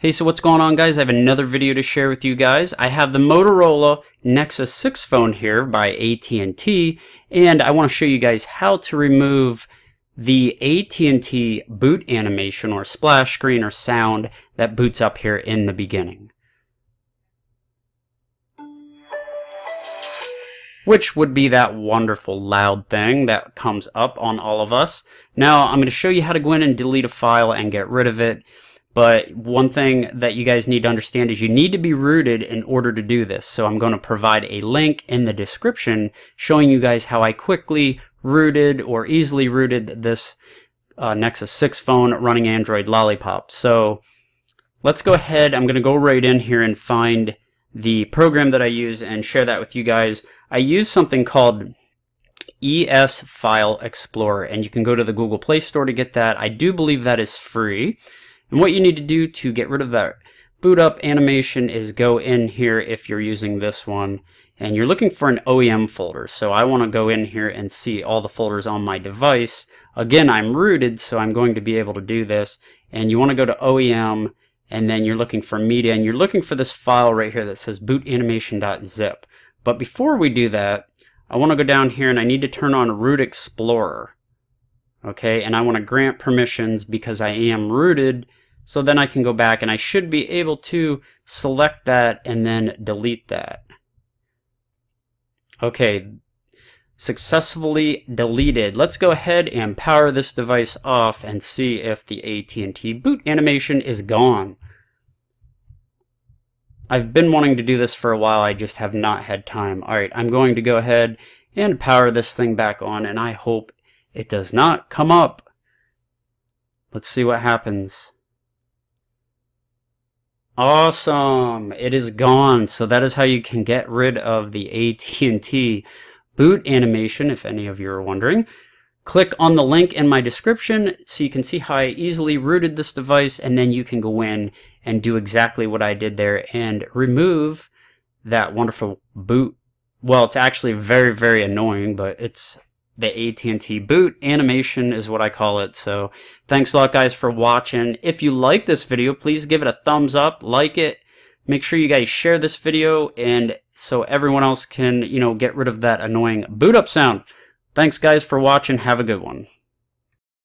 Hey, so what's going on guys? I have another video to share with you guys. I have the Motorola Nexus 6 phone here by AT&T, and I want to show you guys how to remove the AT&T boot animation or splash screen or sound that boots up here in the beginning. Which would be that wonderful loud thing that comes up on all of us. Now, I'm going to show you how to go in and delete a file and get rid of it. But one thing that you guys need to understand is you need to be rooted in order to do this. So I'm going to provide a link in the description showing you guys how I quickly rooted or easily rooted this uh, Nexus 6 phone running Android Lollipop. So let's go ahead. I'm going to go right in here and find the program that I use and share that with you guys. I use something called ES File Explorer, and you can go to the Google Play Store to get that. I do believe that is free. And what you need to do to get rid of that boot up animation is go in here if you're using this one and you're looking for an OEM folder. So I want to go in here and see all the folders on my device. Again, I'm rooted, so I'm going to be able to do this. And you want to go to OEM and then you're looking for media and you're looking for this file right here that says bootanimation.zip. But before we do that, I want to go down here and I need to turn on Root Explorer. Okay, and I want to grant permissions because I am rooted so then I can go back and I should be able to select that and then delete that. Okay, successfully deleted. Let's go ahead and power this device off and see if the AT&T boot animation is gone. I've been wanting to do this for a while, I just have not had time. Alright, I'm going to go ahead and power this thing back on and I hope it does not come up. Let's see what happens. Awesome. It is gone. So that is how you can get rid of the AT&T boot animation, if any of you are wondering. Click on the link in my description so you can see how I easily rooted this device and then you can go in and do exactly what I did there and remove that wonderful boot. Well, it's actually very, very annoying, but it's the AT&T boot animation is what I call it. So thanks a lot guys for watching. If you like this video, please give it a thumbs up, like it. Make sure you guys share this video and so everyone else can, you know, get rid of that annoying boot up sound. Thanks guys for watching. Have a good one.